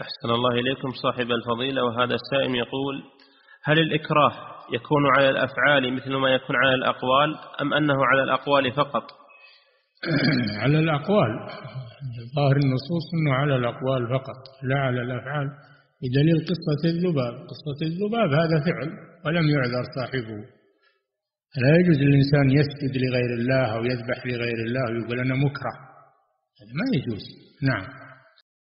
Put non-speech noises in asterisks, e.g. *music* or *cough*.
أحسن الله إليكم صاحب الفضيلة وهذا السائم يقول هل الإكراه يكون على الأفعال مثل ما يكون على الأقوال أم أنه على الأقوال فقط؟ *clears throat* على الأقوال. ظاهر النصوص أنه على الأقوال فقط لا على الأفعال بدليل قصة الذباب. قصة الذباب هذا فعل ولم يعذر صاحبه. لا يجوز للإنسان يسجد لغير الله أو يذبح لغير الله ويقول أنا مكره. هذا ما يجوز. نعم.